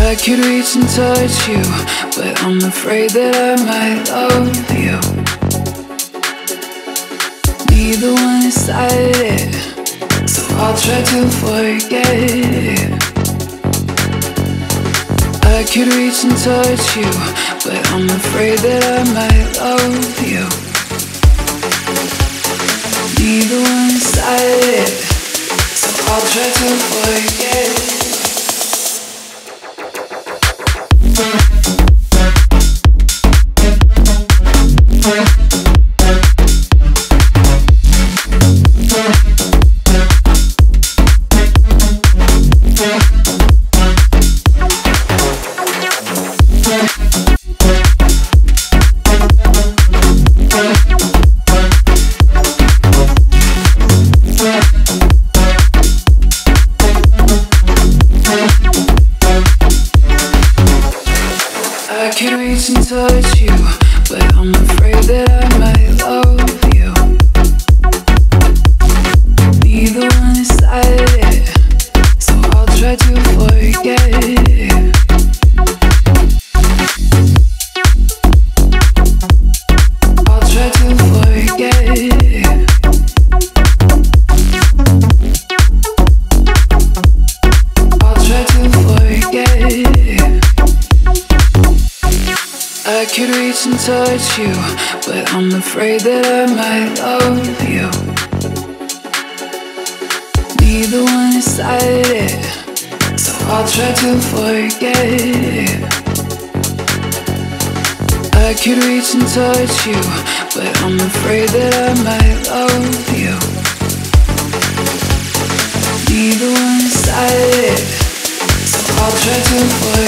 I could reach and touch you, but I'm afraid that I might love you. Neither one decided, so I'll try to forget. I could reach and touch you, but I'm afraid that I might love you. Neither one decided, so I'll try to forget. Reach and touch you, but I'm afraid that I might love you. Neither one decided, so I'll try to forget. I could reach and touch you, but I'm afraid that I might love you. Neither one decided, so I'll try to forget. I could reach and touch you, but I'm afraid that I might love you. Neither one decided, so I'll try to forget.